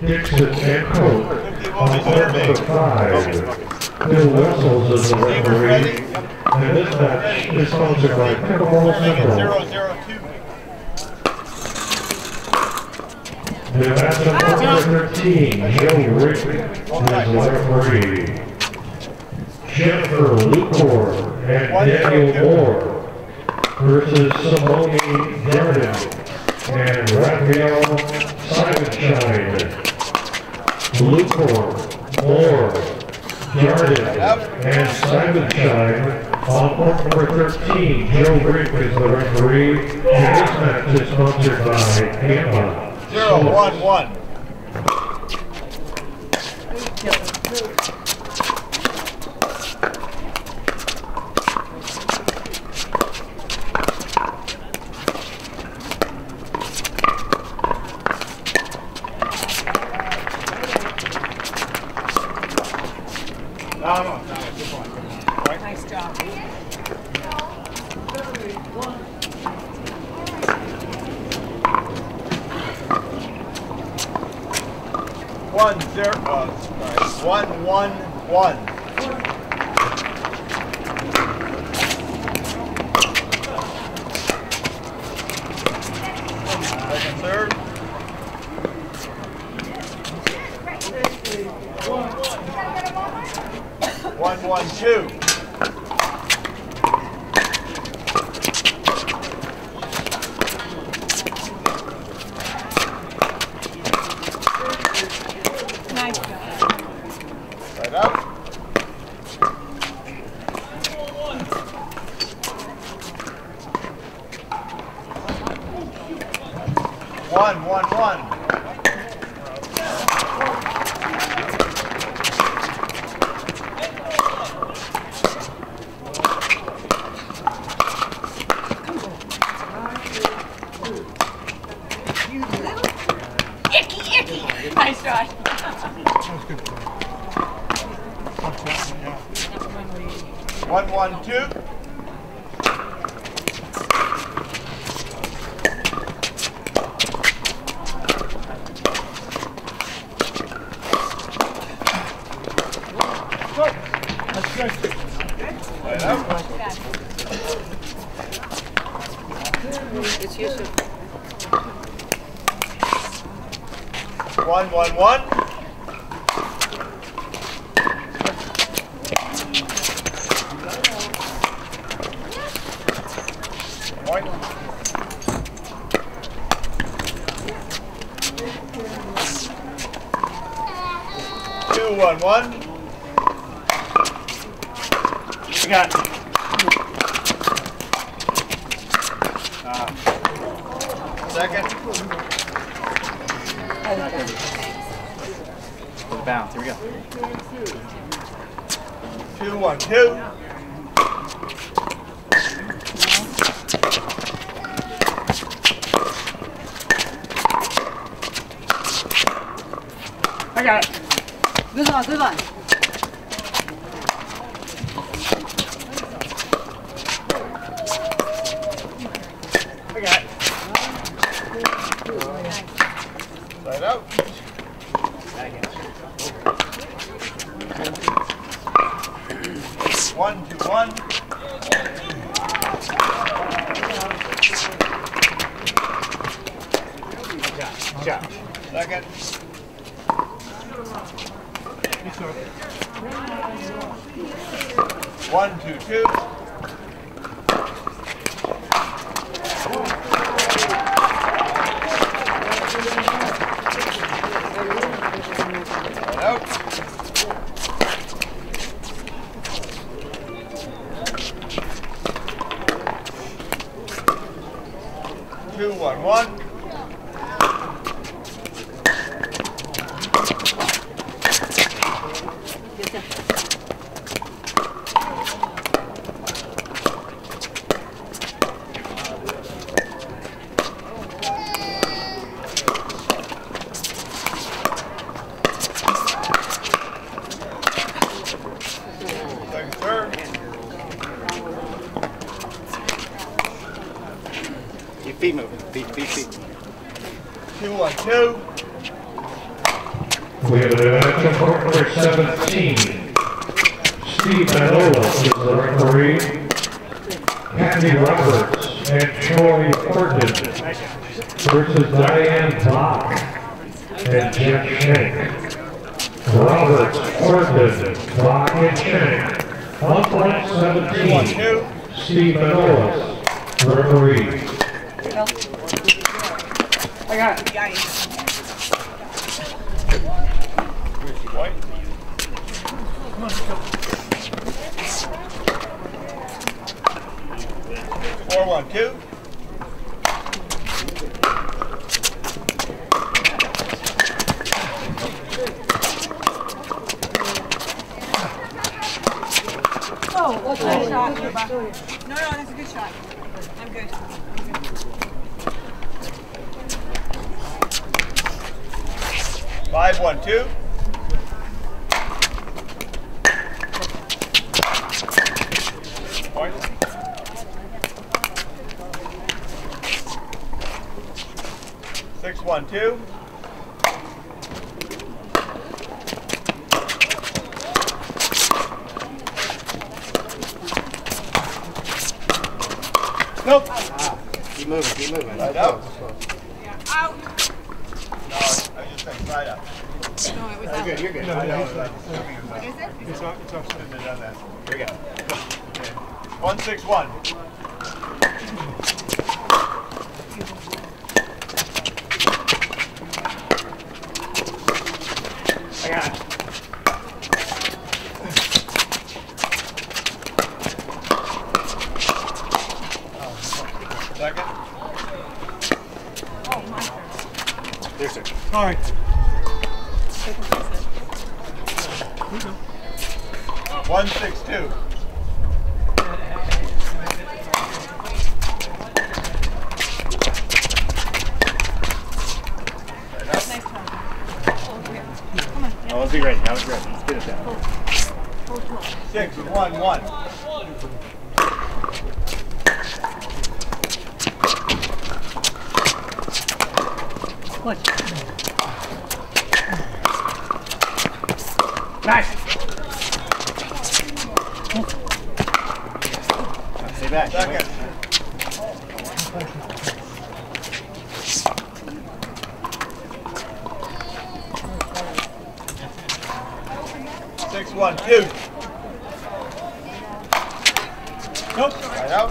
Dixon and Coke on number five. Bill Wessels is the referee, and this match is sponsored by Pickleball Central. The match number 13, Joe Rick is the referee. Jennifer Lucor and Daniel Moore versus Simone Darden and Raphael Simonshine. Lukewarm, Moore, Yarden, and Simonstein. On court number 13, Joe Brick is the referee, and this match is sponsored by Tampa. 0 1 1. Oh, Nice job. One zero, uh, sorry, one one one. Right up. One, one, one. Icky, icky. Nice shot. One, one, two. Right up. It's Yusuf. One, one, one. Two, one, one. You got. Uh, second. Bounce. Here we go. Two, one, two. I got it. Good one, good one. One, two, one. Second. One, two, two. Right out. Two, one, one. Second, third. Keep feet moving. Feet, feet, feet. Two, one, two. We have an event of court number 17. Steve Manola is the referee. Kathy Roberts and Troy Horton versus Diane Bach and Jeff Shank. Roberts, Horton, Bach, and Shank. On point 17, Steve Manola, referee. I got it. Point. Four, one, two. Oh, what's that shot? No, no, that's a good shot. I'm good. I'm good. Five, one, two. Point. Six, one, two. Nope. Keep moving, keep moving. Right out. Out. No, I was just saying. No, it was You're good, you're good. I know, like, Is it? It's off, it's off. Shouldn't that. Here we go. Okay. One, six, one. I got it. Second. Oh, my turn. There, sir. All right. One, six, two. Nice turn. Oh, okay. Come on. I was be ready. Was ready. Let's get it down. Six, one, one. Nice. Back. Second. Six, one, two. Nope. Right out.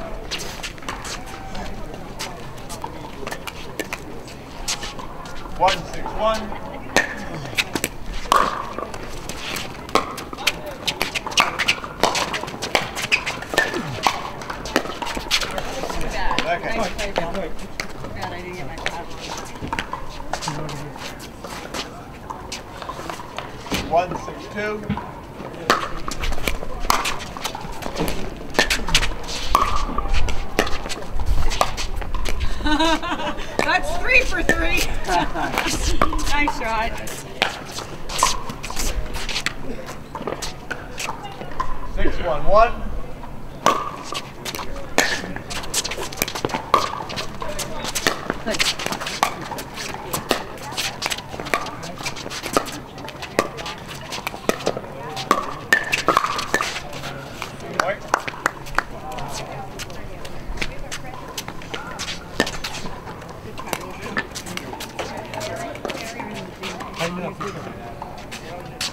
One, six, one. Bad. Okay. Nice. Bad, I didn't get my. One, six, two. That's three for three. nice shot. Six, one, one. Point.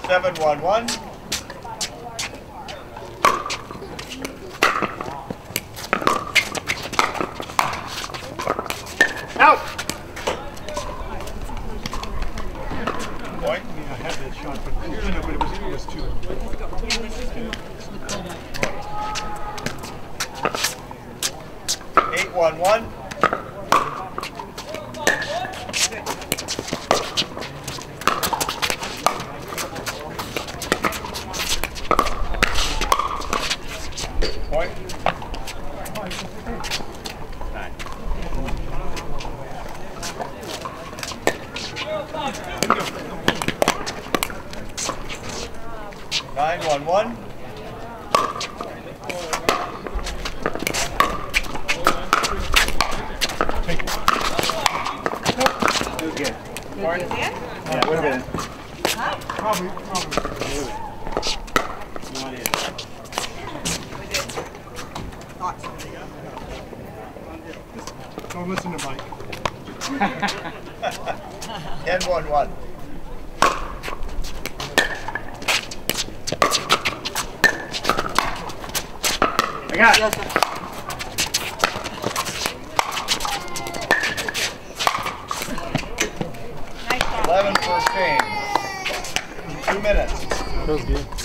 Seven, one, one. Out. Point. I had that shot, but no, but it was, it was two. Eight, one, one. Point. Nine, one, one. It was good. Point. Yeah, would have been. Don't I got it. Nice 11 first game. Two minutes. That was good.